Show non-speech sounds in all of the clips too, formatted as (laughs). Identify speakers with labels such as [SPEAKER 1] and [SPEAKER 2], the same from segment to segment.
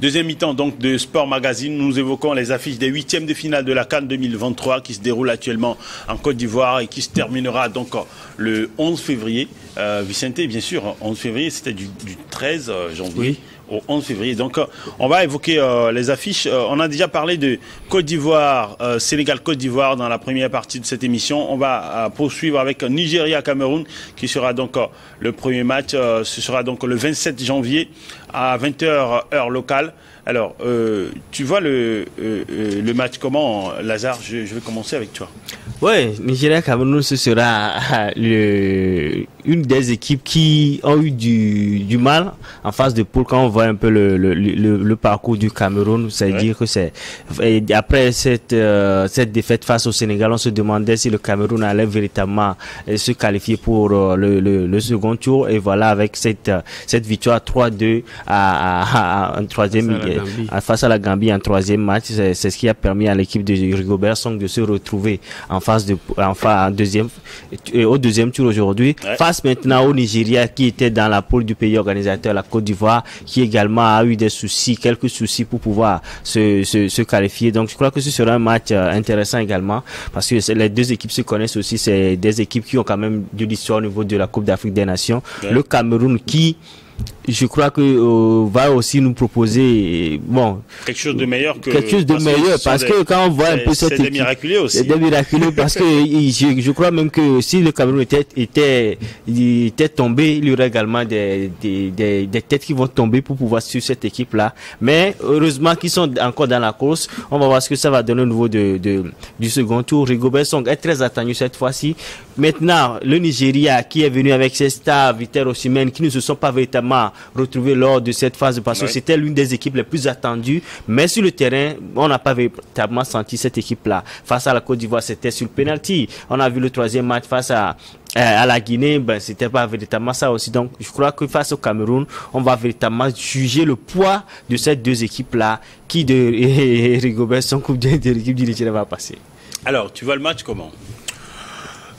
[SPEAKER 1] Deuxième mi-temps donc de Sport Magazine, nous évoquons les affiches des huitièmes de finale de la Cannes 2023 qui se déroule actuellement en Côte d'Ivoire et qui se terminera donc le 11 février. Euh, Vicente, bien sûr, 11 février, c'était du, 13 janvier au 11 février. Donc, euh, on va évoquer euh, les affiches. Euh, on a déjà parlé de Côte d'Ivoire, Sénégal-Côte d'Ivoire dans la première partie de cette émission. On va poursuivre avec Nigeria-Cameroun, qui sera donc le premier match. ce sera donc le 27 janvier à 20h heure locale. Alors, tu vois le match comment, Lazare? Je, vais commencer avec toi.
[SPEAKER 2] Oui, Nigeria-Cameroun, ce sera le, une des équipes qui ont eu du, du mal en face de poule quand on voit un peu le, le, le, parcours du Cameroun. C'est-à-dire que c'est après cette euh, cette défaite face au Sénégal, on se demandait si le Cameroun allait véritablement euh, se qualifier pour euh, le, second tour. Et voilà, avec cette cette victoire 3-2 à, à, un troisième face à la Gambie, en troisième match, c'est ce qui a permis à l'équipe de Rigobert Song de se retrouver en face de enfin en deuxième au deuxième tour aujourd'hui maintenant au Nigeria qui était dans la pôle du pays organisateur, la Côte d'Ivoire, qui également a eu des soucis, quelques soucis pour pouvoir se, se, se qualifier. Donc je crois que ce sera un match euh, intéressant également parce que les deux équipes se connaissent aussi. C'est des équipes qui ont quand même de l'histoire au niveau de la Coupe d'Afrique des Nations. Le Cameroun qui je crois que euh, va aussi nous proposer bon
[SPEAKER 1] quelque chose de meilleur que
[SPEAKER 2] quelque chose de meilleur parce que quand on voit un peu cette
[SPEAKER 1] c'est miraculeux aussi.
[SPEAKER 2] c'est miraculeux parce que (laughs) je, je, crois même que si le Cameroun était était, était tombé il y aurait également des, des, des, des, têtes qui vont tomber pour pouvoir suivre cette équipe là mais heureusement qu'ils sont encore dans la course. On va voir ce que ça va donner au niveau de, de du second tour. Rigobert Song est très attendu cette fois-ci maintenant le Nigeria qui est venu avec ses stars Viter Osimhen qui ne se sont pas véritablement retrouvé lors de cette phase parce que c'était l'une des équipes les plus attendues. Mais sur le terrain, on n'a pas véritablement senti cette équipe-là. Face à la Côte d'Ivoire, c'était sur le penalty. On a vu le troisième match face à à la Guinée, ben, c'était pas véritablement ça aussi. Donc, je crois que face au Cameroun, on va véritablement juger le poids de ces deux équipes-là, qui de (laughs) Rigobert sont coupe de, l'équipe du Nigeria va passer.
[SPEAKER 1] Alors, tu vois le match comment?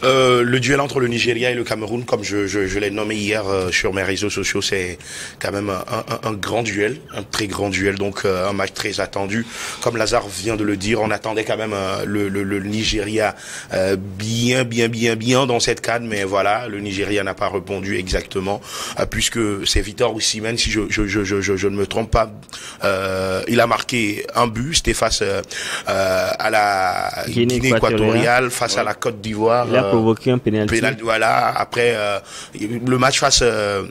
[SPEAKER 3] Euh, le duel entre le Nigeria et le Cameroun, comme je, je, je l'ai nommé hier euh, sur mes réseaux sociaux, c'est quand même un, un, un, grand duel, un très grand duel, donc euh, un match très attendu. Comme Lazare vient de le dire, on attendait quand même le, le, le, Nigeria bien, bien, bien, bien dans cette canne, mais voilà, le Nigeria n'a pas répondu exactement, puisque c'est Victor Osimhen, si je, je, je, je, je ne me trompe pas, il a marqué un but, c'était face à la Guinée, équatoriale, face à la Côte d'Ivoire
[SPEAKER 2] provoqué un pénalty.
[SPEAKER 3] Voilà, après euh, le match face euh,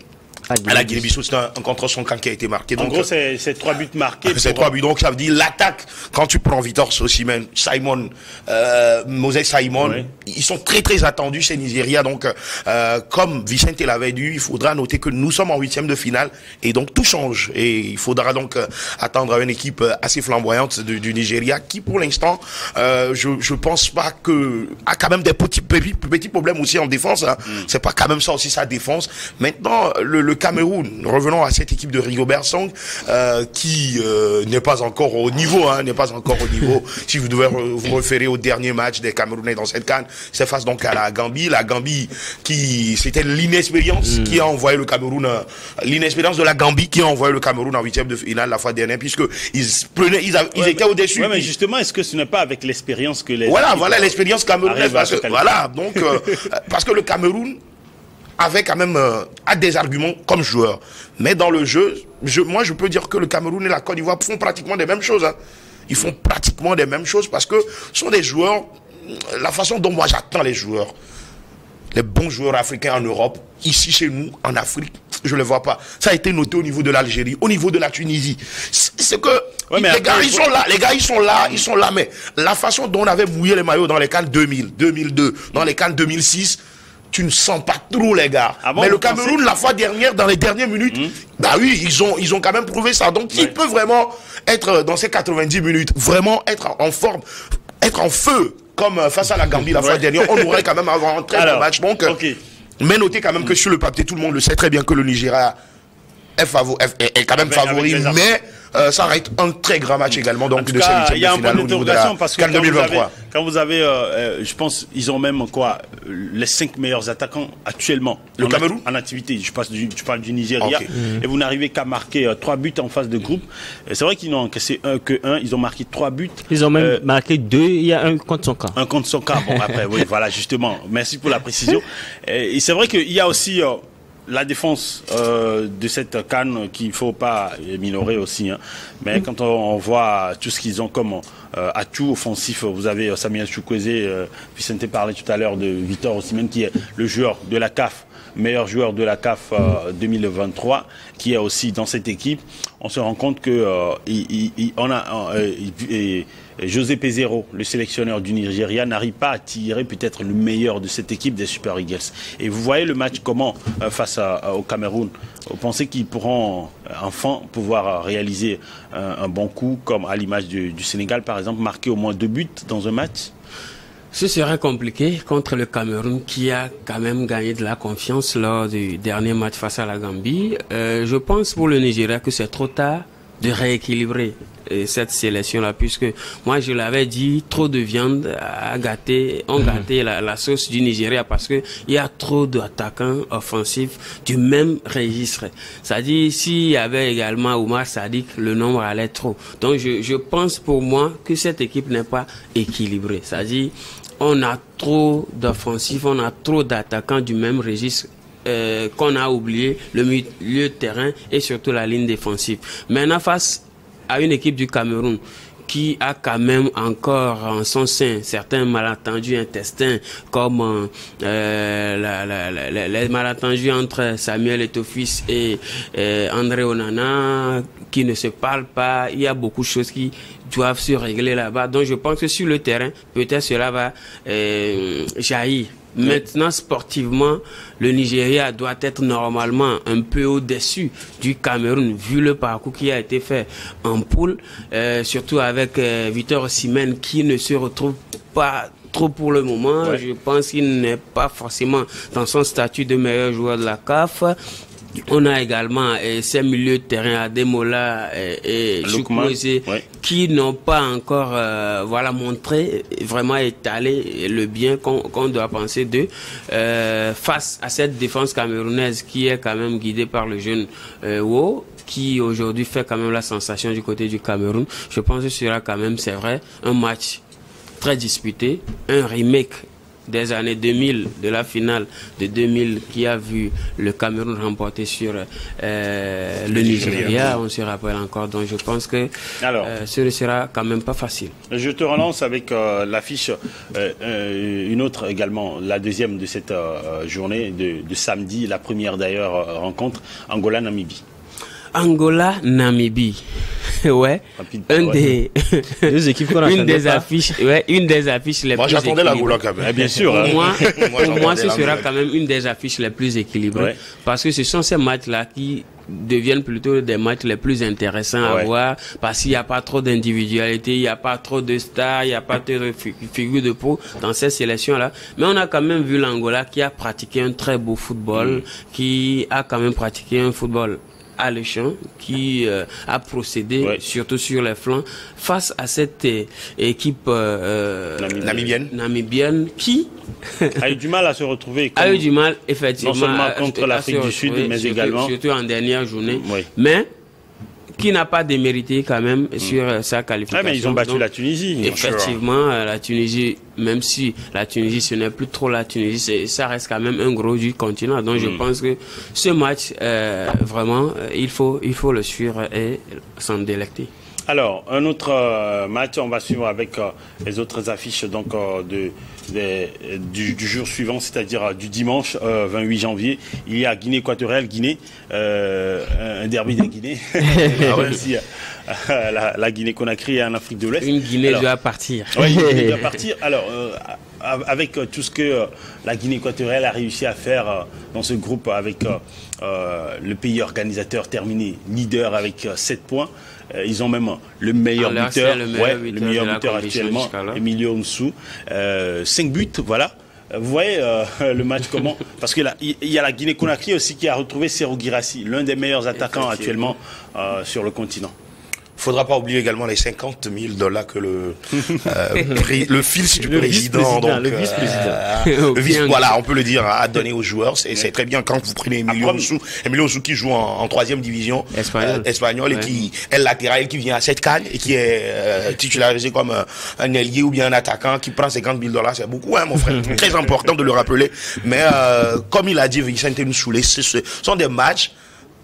[SPEAKER 3] à la Guinée-Bissau, c'est un, contre son camp qui a été marqué.
[SPEAKER 1] En gros, c'est trois buts marqués.
[SPEAKER 3] C'est trois buts. Donc, ça veut dire l'attaque, quand tu prends Vitor Osimhen, Simon, euh, Moses Simon, ils sont très, très attendus chez Nigeria. Donc, euh, comme Vicente l'avait dit, il faudra noter que nous sommes en huitième de finale et donc tout change. Et il faudra donc euh, attendre une équipe euh, assez flamboyante du, du Nigeria qui, pour l'instant, euh, je, je pense pas que a quand même des petits, petits, petits problèmes aussi en défense. Hein. Mm. C'est pas quand même ça aussi sa défense. Maintenant, le, le Cameroun, revenons à cette équipe de Rigobert Song, euh, qui euh, n'est pas encore au niveau, hein, n'est pas encore au niveau. (laughs) si vous devez vous référer au dernier match des Camerounais dans cette canne, c'est face donc à la Gambie, la Gambie qui c'était l'inexpérience mm. qui a envoyé le Cameroun, euh, l'inexpérience de la Gambie qui a envoyé le Cameroun en huitième de finale la fois dernière, puisque ils prenaient, ils, ils étaient au-dessus.
[SPEAKER 1] Ouais, mais justement, est-ce que ce n'est pas avec l'expérience que les
[SPEAKER 3] voilà, voilà l'expérience camerounaise, parce que, voilà, donc (laughs) parce que le Cameroun avec quand même euh, a des arguments comme joueur. Mais dans le jeu, je, moi je peux dire que le Cameroun et la Côte d'Ivoire font pratiquement des mêmes choses. Hein. Ils font pratiquement des mêmes choses parce que ce sont des joueurs, la façon dont moi j'attends les joueurs, les bons joueurs africains en Europe, ici chez nous, en Afrique, je ne les vois pas. Ça a été noté au niveau de l'Algérie, au niveau de la Tunisie. C'est que les gars, ils sont là, les gars, ils sont là, ils sont là, mais la façon dont on avait mouillé les maillots dans les cannes 2000, 2002, dans les cannes 2006, tu ne sens pas trop les gars. Ah mais le Cameroun, la fois dernière, dans les dernières minutes, hmm. bah oui, ils ont, ils ont quand même prouvé ça. Donc, il peut vraiment être dans ces 90 minutes, vraiment être en forme, être en feu, comme euh, face à la Gambie la fois dernière, on aurait quand même avoir un très bon match. Donc, euh, mais notez quand même que sur le papier, tout le monde le sait très bien que le Nigeria est, est, quand même favori. Mais euh, ça va être un très grand match également donc
[SPEAKER 1] de Il y a un point d'interrogation parce que quand vous, avez, quand vous avez, euh, je pense, ils ont même quoi, les cinq meilleurs attaquants actuellement.
[SPEAKER 3] Le Cameroun
[SPEAKER 1] En activité. Je, passe du, je parle du Nigeria. Et vous n'arrivez qu'à marquer trois buts en phase de groupe. C'est vrai qu'ils n'ont encaissé un que un. Ils ont marqué trois buts.
[SPEAKER 2] Ils ont même marqué deux. Il y a un contre son camp.
[SPEAKER 1] Un contre son camp. Bon après, oui, voilà justement. Merci pour la précision. (laughs) Et, c'est vrai qu'il y a aussi la défense euh, de cette canne qu'il ne faut pas minorer aussi. Hein. Mais quand on, voit tout ce qu'ils ont comme euh, atout offensif, vous avez euh, Samuel Chukwueze, euh, Vicente parlait tout à l'heure de Victor Osimhen qui est le joueur de la CAF meilleur joueur de la CAF 2023, qui est aussi dans cette équipe, on se rend compte que on a José Pezero, le sélectionneur du Nigeria, n'arrive pas à tirer peut-être le meilleur de cette équipe des Super Eagles. Et vous voyez le match comment euh, face au Cameroun Vous pensez qu'ils pourront euh, enfin pouvoir réaliser un, bon coup, comme à l'image du, Sénégal par exemple, marquer au moins deux buts dans un match?
[SPEAKER 4] Ce serait compliqué contre le Cameroun qui a quand même gagné de la confiance lors du dernier match face à la Gambie. Euh, je pense pour le Nigeria que c'est trop tard de rééquilibrer euh, cette sélection-là, puisque moi je l'avais dit, trop de viande a gâté, ont mhm. gâté la, sauce du Nigeria parce que il y a trop d'attaquants offensifs du même registre. C'est-à-dire s'il y avait également Oumar Sadik, le nombre allait trop. Donc je, je pense pour moi que cette équipe n'est pas équilibrée. C'est-à-dire on a trop d'offensifs, on a trop d'attaquants du même registre euh, qu'on a oublié le milieu de terrain et surtout la ligne défensive. Maintenant, face à une équipe du Cameroun qui a quand même encore en son sein certains malentendus intestins comme euh, les malentendus entre Samuel Etofis et euh, André Onana qui ne se parlent pas. Il y a beaucoup de choses qui doivent se régler là-bas. Donc je pense que sur le terrain, peut-être cela va jaillir Maintenant, sportivement, le Nigeria doit être normalement un peu au-dessus du Cameroun, vu le parcours qui a été fait en poule, euh, surtout avec euh, Victor Simen qui ne se retrouve pas trop pour le moment. Je pense qu'il n'est pas forcément dans son statut de meilleur joueur de la CAF. On a également euh, ces milieux de terrain Ademola et, et qui n'ont pas encore euh, voilà montré vraiment étalé le bien qu'on doit penser d'eux euh, face à cette défense camerounaise qui est quand même guidée par le jeune euh, Wo qui aujourd'hui fait quand même la sensation du côté du Cameroun. Je pense que ce sera quand même, c'est vrai, un match très disputé, un remake des années 2000, de la finale de 2000 qui a vu le Cameroun remporter sur euh, le Nigeria, on se rappelle encore. Donc je pense que euh, ce ne sera quand même pas facile.
[SPEAKER 1] Je te relance avec euh, l'affiche, une autre également, la deuxième de cette journée de, de, samedi, la première d'ailleurs rencontre, Angola-Namibie.
[SPEAKER 4] Angola-Namibie. (laughs) ouais. un des
[SPEAKER 2] deux équipes qu'on (laughs)
[SPEAKER 4] une des affiches, ouais, une des affiches les
[SPEAKER 3] moi,
[SPEAKER 4] plus
[SPEAKER 3] j'attendais l'Angola quand même.
[SPEAKER 1] Eh, bien sûr. Pour
[SPEAKER 4] hein. moi, (laughs) pour moi, ce sera quand même une des affiches les plus équilibrées parce que ce sont ces matchs-là qui deviennent plutôt des matchs les plus intéressants à voir parce qu'il n'y a pas trop d'individualité, il n'y a pas trop de stars, il n'y a pas de figures de peau dans ces sélections-là. Mais on a quand même vu l'Angola qui a pratiqué un très beau football, mm. qui a quand même pratiqué un football alléchant qui euh, a procédé surtout sur les flancs face à cette euh, équipe euh,
[SPEAKER 3] namibienne.
[SPEAKER 4] namibienne qui
[SPEAKER 1] a eu du mal à se retrouver. (laughs)
[SPEAKER 4] a eu du mal effectivement.
[SPEAKER 1] Non seulement contre l'Afrique du Sud, mais également
[SPEAKER 4] surtout en dernière journée. Mais qui n'a pas démérité quand même mm. sur euh, sa qualification.
[SPEAKER 1] Ah, mais ils ont battu la Tunisie.
[SPEAKER 4] Effectivement, euh, la Tunisie, même si la Tunisie, ce n'est plus trop la Tunisie, ça reste quand même un gros du continent. Donc je mm. pense que ce match, euh, vraiment, il faut, il faut le suivre et s'en délecter.
[SPEAKER 1] Alors, un autre match, on va suivre avec les autres affiches donc, de, du, jour suivant, c'est-à-dire euh, du dimanche 28 euh, janvier. Il y a Guinée équatoriale, Guinée, euh, un derby de (laughs) (laughs) Guinée. ah la, Guinée-Conakry en Afrique de l'Ouest.
[SPEAKER 4] Une Guinée doit partir.
[SPEAKER 1] Oui, une Guinée doit (laughs) partir. Alors, avec tout ce que la Guinée équatoriale a réussi à faire dans ce groupe avec le pays organisateur terminé leader avec 7 points, ils ont même le meilleur buteur, le meilleur, buteur, actuellement, Emilio Nsou. Euh, 5 buts, voilà. Euh, vous voyez euh, (laughs) le match comment Parce qu'il y a la Guinée-Conakry aussi qui a retrouvé Serou Girassi, l'un des meilleurs attaquants actuellement sur le continent.
[SPEAKER 3] Faudra pas oublier également les 50 000 dollars que le (laughs) euh, le fils du président, donc
[SPEAKER 2] le vice-président,
[SPEAKER 3] euh, (laughs) le vice, voilà, on peut le dire, a donné aux joueurs. C'est très bien quand vous prenez Emilio Sou, Emilio Sou qui joue en, troisième division
[SPEAKER 4] espagnole,
[SPEAKER 3] euh, espagnol, et qui est latéral qui vient à cette canne et qui est euh, titularisé comme un ailier ou bien un attaquant qui prend 50 000 dollars, c'est beaucoup, hein, mon frère. (laughs) très important de le rappeler. Mais comme il a dit Vicente Msoulé, ce sont des matchs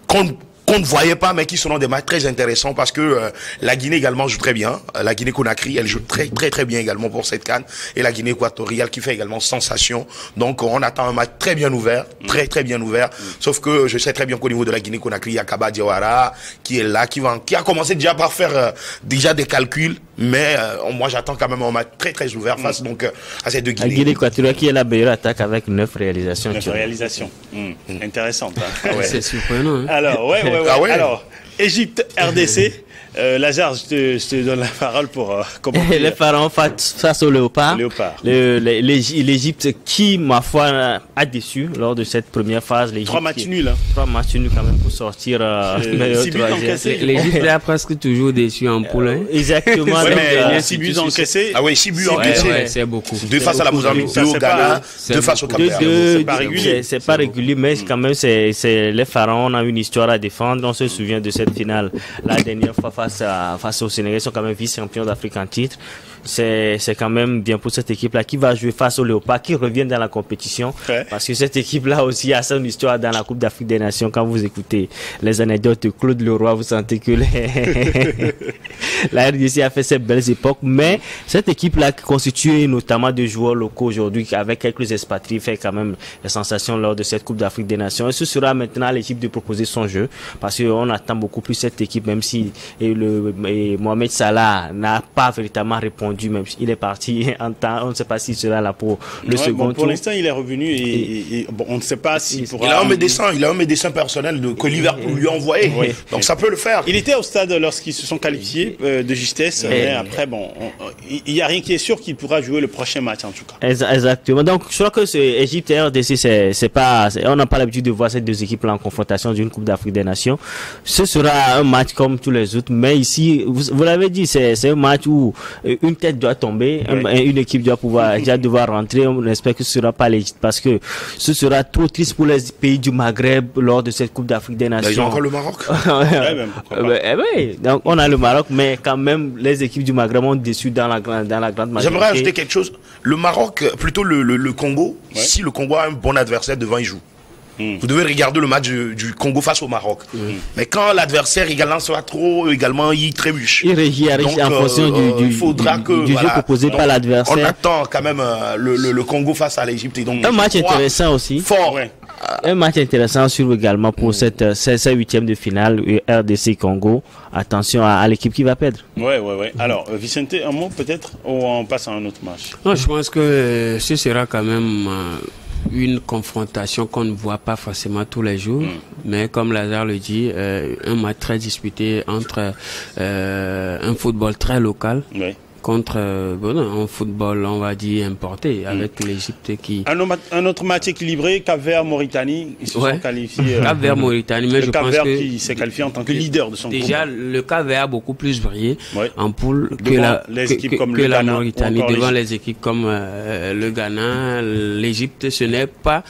[SPEAKER 3] qu'on qu'on ne voyait pas, mais qui seront des matchs très intéressants parce que euh, la Guinée également joue très bien. Euh, la Guinée-Conakry, elle joue très très très bien également pour cette canne. Et la Guinée équatoriale qui fait également sensation. Donc on attend un match très bien ouvert, très très bien ouvert. Sauf que je sais très bien qu'au niveau de la Guinée-Conakry, il y a Kaba Diawara qui est là, qui, va, qui a commencé déjà par faire euh, déjà des calculs. Mais moi j'attends quand même un match très très ouvert face donc à ces deux Guinées.
[SPEAKER 2] La Guinée équatoriale qui est la meilleure attaque avec neuf réalisations.
[SPEAKER 1] Neuf réalisations. Mmh. Intéressante. Hein. (laughs)
[SPEAKER 4] C'est surprenant. Hein.
[SPEAKER 1] Alors ouais ouais. Ah ouais. Alors, Égypte, RDC. Euh, Lazare, je te, je te, donne la parole pour euh, (laughs)
[SPEAKER 2] commenter. les pharaons face, au léopard.
[SPEAKER 1] léopard.
[SPEAKER 2] L'Égypte qui, ma foi, a déçu lors de cette première phase.
[SPEAKER 1] Trois matchs nuls. Hein.
[SPEAKER 2] Trois matchs nuls quand même pour sortir. Euh, (laughs)
[SPEAKER 4] L'Égypte est presque toujours déçu en poule. Hein.
[SPEAKER 2] Exactement.
[SPEAKER 1] ouais, mais il y a six buts encaissés.
[SPEAKER 3] Ah oui, six buts encaissés.
[SPEAKER 4] Ouais, c'est beaucoup.
[SPEAKER 3] Deux face à la Mozambique, deux au Ghana, deux face au Cameroun.
[SPEAKER 2] C'est pas régulier. C'est pas régulier, mais quand même, c'est les pharaons. On a une histoire à défendre. On se souvient de cette finale la dernière fois face, face au Sénégal. Ils sont quand même vice-champions d'Afrique en titre c'est quand même bien pour cette équipe-là qui va jouer face au Léopard, qui revient dans la compétition. Parce que cette équipe-là aussi a son histoire dans la Coupe d'Afrique des Nations. Quand vous écoutez les anecdotes de Claude Leroy, vous sentez que (laughs) la RDC a fait ses belles époques. Mais cette équipe-là, constituée notamment de joueurs locaux aujourd'hui, avec quelques expatriés, fait quand même la sensation lors de cette Coupe d'Afrique des Nations. Et ce sera maintenant l'équipe de proposer son jeu. Parce qu'on attend beaucoup plus cette équipe, même si et le, et Mohamed Salah n'a pas véritablement répondu même il est parti (laughs) en temps. On ne sait pas s'il sera là pour le second
[SPEAKER 1] Pour l'instant, il est revenu et, bon, on ne sait pas s'il pourra.
[SPEAKER 3] Il a un médecin, il a un médecin personnel de, que Liverpool lui a envoyé. Donc ça peut le faire.
[SPEAKER 1] Il était au stade lorsqu'ils se sont qualifiés euh, de justesse. Mais après, bon, il n'y a rien qui est sûr qu'il pourra jouer le prochain match en tout cas.
[SPEAKER 2] Exactement. Donc je crois que c'est Égypte et RDC, c'est pas, on n'a pas l'habitude de voir ces deux équipes là en confrontation d'une Coupe d'Afrique des Nations. Ce sera un match comme tous les autres, mais ici, vous, vous l'avez dit, c'est un match où une doit tomber, une équipe doit pouvoir (laughs) déjà devoir rentrer. On espère que ce sera pas l'Égypte parce que ce sera trop triste pour les pays du Maghreb lors de cette Coupe d'Afrique des Nations.
[SPEAKER 3] ils ont encore le Maroc. (laughs)
[SPEAKER 2] oui, donc on a le Maroc, mais quand même les équipes du Maghreb ont déçu dans la grande dans la grande majorité.
[SPEAKER 3] J'aimerais ajouter quelque chose. Le Maroc, plutôt le, le, Congo, si le Congo a un bon adversaire devant, il joue. Vous devez regarder le match du, Congo face au Maroc. Mais quand l'adversaire également sera trop, également, il trébuche.
[SPEAKER 2] Il réagit en fonction du, euh, faudra que, jeu proposé par l'adversaire.
[SPEAKER 3] On attend quand même euh, le, le, Congo face à l'Égypte.
[SPEAKER 2] Un match intéressant aussi.
[SPEAKER 3] Fort.
[SPEAKER 2] Un match intéressant sur également pour hmm. cette, euh, cette, huitième de finale RDC Congo. Attention à, l'équipe qui va perdre.
[SPEAKER 1] Ouais, ouais, ouais. Alors, Vicente, un mot peut-être ou on passe à un autre match?
[SPEAKER 4] Non, je pense que ce sera quand même une confrontation qu'on ne voit pas forcément tous les jours, mm. mais comme Lazare le dit, euh, un match très disputé entre euh, un football très local contre euh, bon, un football, on va dire, importé, mm. avec l'Égypte qui...
[SPEAKER 1] Un, un, autre match équilibré, Cap-Vert-Mauritanie, ils se sont qualifiés... (laughs)
[SPEAKER 4] Euh, Cap-Vert-Mauritanie, mais je pense que...
[SPEAKER 1] qui s'est qualifié en tant que leader de son
[SPEAKER 4] Déjà, le Cap-Vert a beaucoup plus brillé en poule que la, les équipes comme le la Mauritanie, devant les équipes comme euh, le Ghana, l'Égypte, ce n'est pas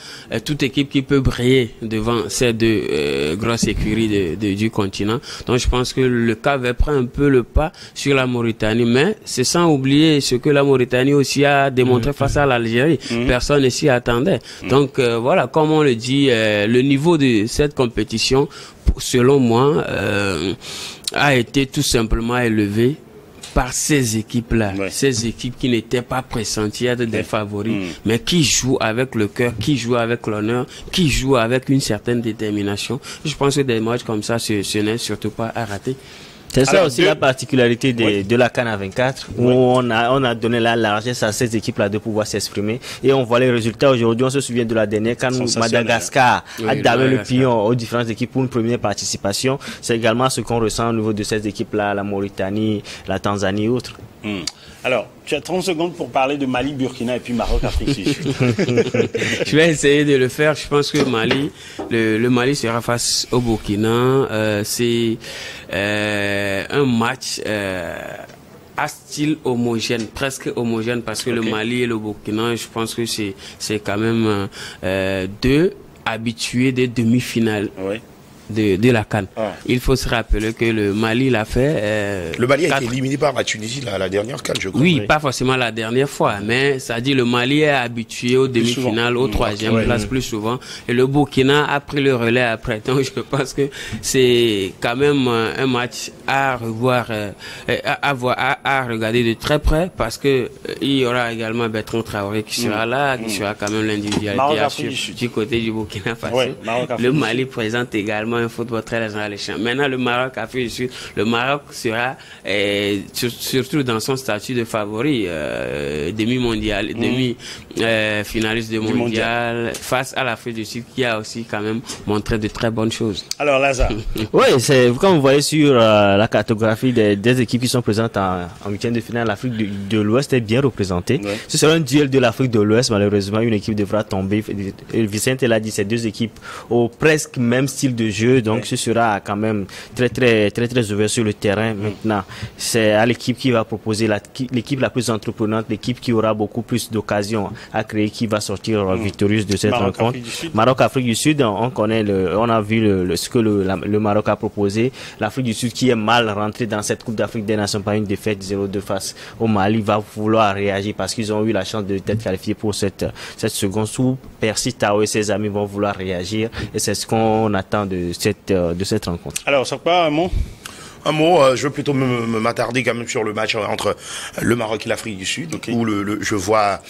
[SPEAKER 4] toute équipe qui peut briller devant ces deux grosses écuries de, du continent. Donc je pense que le Cap-Vert prend un peu le pas sur la Mauritanie, mais c'est sans oublier ce que la Mauritanie aussi a démontré mm. face à l'Algérie. Mm. Personne ne s'y attendait. Mm. Donc euh, voilà, comme on le dit, euh, le niveau de cette compétition, selon moi, euh, a été tout simplement élevé par ces équipes-là, ces équipes qui n'étaient pas pressenties être des favoris, mais qui jouent avec le cœur, qui jouent avec l'honneur, qui jouent avec une certaine détermination. Je pense que des matchs comme ça, ce, ce n'est surtout pas à rater.
[SPEAKER 2] C'est ça aussi la particularité de, de la Cannes 24, où on, a, on a donné la largesse à ces équipes-là de pouvoir s'exprimer. Et on voit les résultats aujourd'hui. On se souvient de la dernière quand Madagascar a donné le pion aux différentes équipes pour une première participation. C'est également ce qu'on ressent au niveau de ces équipes-là, la Mauritanie, la Tanzanie et autres.
[SPEAKER 1] Hmm. Alors, Tu as 30 secondes pour parler de Mali, Burkina et puis Maroc, Afrique (laughs)
[SPEAKER 4] Je vais essayer de le faire. Je pense que Mali, le, Mali sera face au Burkina. Euh, c'est euh, un match euh, à style homogène, presque homogène, parce que le Mali et le Burkina, je pense que c'est c'est quand même euh, deux habitués des demi-finales. De, de la Cannes. Ah. Il faut se rappeler que le Mali l'a fait. Euh,
[SPEAKER 3] le Mali a été éliminé par la Tunisie la, la dernière Cannes, je crois.
[SPEAKER 4] Oui, pas forcément la dernière fois, mais ça dit le Mali est habitué aux demi-finales, aux mmh. troisième place plus souvent, et le Burkina a pris le relais après. Donc je pense que c'est quand même euh, un match à revoir, euh, à, à, à, regarder de très près, parce que il y aura également Bertrand Traoré qui sera mmh. là, qui mmh. sera quand même l'individualité du côté du Burkina Faso. le Mali présente également un football très alléchant. Maintenant, le Maroc a fait du Sud. Le Maroc sera eh, surtout dans son statut de favori, euh, demi-mondial, mm. demi-finaliste de mondial, face à l'Afrique du Sud qui a aussi quand même montré de très bonnes choses.
[SPEAKER 1] Alors, Lazare. (laughs)
[SPEAKER 2] oui, c'est comme vous voyez sur euh, la cartographie des, équipes qui sont présentes en, huitième de finale, l'Afrique de, l'Ouest est bien représentée. Ce sera un duel de l'Afrique de l'Ouest. Malheureusement, une équipe devra tomber. Vicente l'a dit, c'est deux équipes au presque même style de jeu donc ce sera quand même très très très très ouvert sur le terrain. Maintenant, c'est à l'équipe qui va proposer l'équipe la plus entreprenante, l'équipe qui aura beaucoup plus d'occasions à créer, qui va sortir victorieuse de cette rencontre. Maroc Afrique du Sud, on connaît le, on a vu le, ce que le, le Maroc a proposé. L'Afrique du Sud qui est mal rentrée dans cette Coupe d'Afrique des Nations par une défaite 0-2 face au Mali va vouloir réagir parce qu'ils ont eu la chance de d'être qualifiés pour cette cette seconde sous Percy Tao et ses amis vont vouloir réagir et c'est ce qu'on attend de cette, euh, de cette rencontre.
[SPEAKER 1] Alors, ça pas un mot
[SPEAKER 3] un mot, euh, je veux plutôt m'attarder quand même sur le match entre le Maroc et l'Afrique du Sud, où le, je vois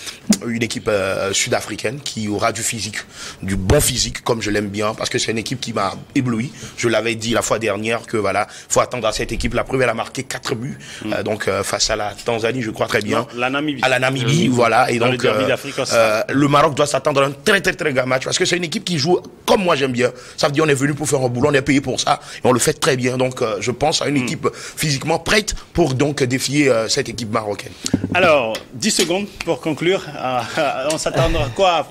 [SPEAKER 3] une équipe euh, sud-africaine qui aura du physique, du bon physique, comme je l'aime bien, parce que c'est une équipe qui m'a ébloui. Je l'avais dit la fois dernière que voilà, faut attendre à cette équipe. La première, elle a marqué quatre buts, mm. euh, donc face à la Tanzanie, je crois très bien.
[SPEAKER 1] la Namibie.
[SPEAKER 3] À la Namibie, voilà. Et donc, le Maroc doit s'attendre à un très très très grand match, parce que c'est une équipe qui joue comme moi j'aime bien. Ça veut dire on est venu pour faire un boulot, on est payé pour ça, et on le fait très bien. Donc, je pense une hmm. équipe physiquement prête pour donc défier euh, cette équipe marocaine.
[SPEAKER 1] Alors, 10 secondes pour conclure. Euh, on s'attendra à quoi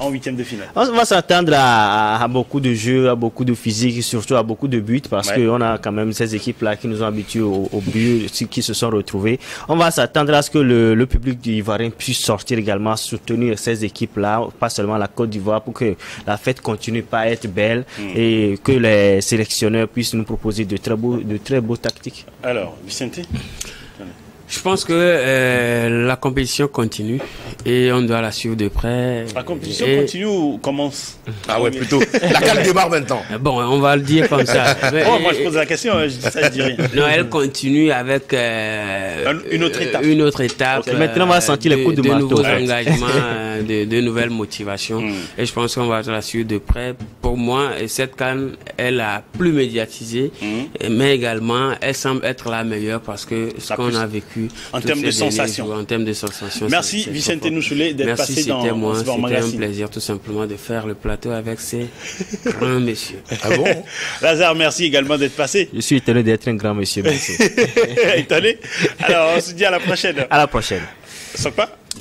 [SPEAKER 1] en huitième de finale?
[SPEAKER 2] On va s'attendre à, beaucoup de jeux, à beaucoup de physique, et surtout à beaucoup de buts parce qu'on a quand même ces équipes-là qui nous ont habitués au, au but, qui se sont retrouvés. On va s'attendre à ce que le, le public d'Ivoirien puisse sortir également, soutenir ces équipes-là, pas seulement la Côte d'Ivoire, pour que la fête continue pas à être belle hmm. et que les sélectionneurs puissent nous proposer de très beaux, de très beaux tactiques.
[SPEAKER 1] Alors, Vicente?
[SPEAKER 4] Je pense que euh, la compétition continue et on doit la suivre de près.
[SPEAKER 1] La compétition continue ou commence
[SPEAKER 3] Ah ouais, plutôt. (laughs) La cale démarre maintenant?
[SPEAKER 4] Bon, on va le dire comme ça. (laughs)
[SPEAKER 1] oh, moi, je pose la question, je dis ça, je dis rien.
[SPEAKER 4] Non, elle continue avec euh,
[SPEAKER 1] une autre étape.
[SPEAKER 4] Une autre étape.
[SPEAKER 2] Maintenant, on va sentir les coups de,
[SPEAKER 4] de nouveaux engagements, (laughs) de, de, nouvelles motivations. Hmm. Et je pense qu'on va la suivre de près. Pour moi, cette canne, elle a plus médiatisé, hmm. mais également, elle semble être la meilleure parce que ce qu'on a vécu
[SPEAKER 1] en termes de sensations.
[SPEAKER 4] En termes de sensations.
[SPEAKER 1] Merci Vicente Noussoulé d'être passé dans
[SPEAKER 4] moi. C'était un plaisir tout simplement de faire le plateau avec ces (laughs) grands messieurs.
[SPEAKER 1] Ah bon (laughs) Lazare, merci également d'être passé.
[SPEAKER 2] Je suis étonné d'être un grand monsieur. Merci. (laughs)
[SPEAKER 1] étonné Alors on se dit à la prochaine.
[SPEAKER 2] À la prochaine.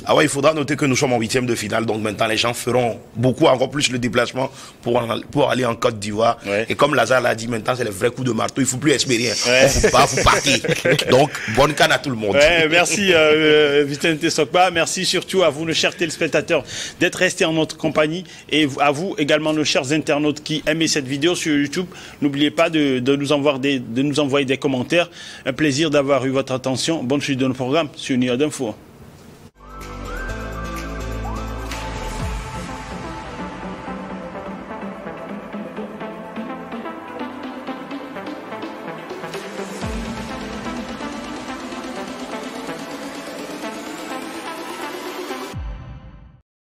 [SPEAKER 3] Ah ouais, il faudra noter que nous sommes en huitième de finale, donc maintenant les gens feront beaucoup, encore plus le déplacement pour, pour aller en Côte d'Ivoire. Et comme Lazare l'a dit, maintenant c'est le vrai coup de marteau, il ne faut plus espérer. Ouais. faut pas, faut partir. (laughs) donc, bonne canne à tout le monde.
[SPEAKER 1] merci euh, euh, Vicente Sokba, merci surtout à vous, nos chers téléspectateurs, d'être restés en notre compagnie et à vous également, nos chers internautes qui aimez cette vidéo sur YouTube. N'oubliez pas de, de, nous envoyer des, de nous envoyer des commentaires. Un plaisir d'avoir eu votre attention. Bonne suite de nos programmes sur Niad Info.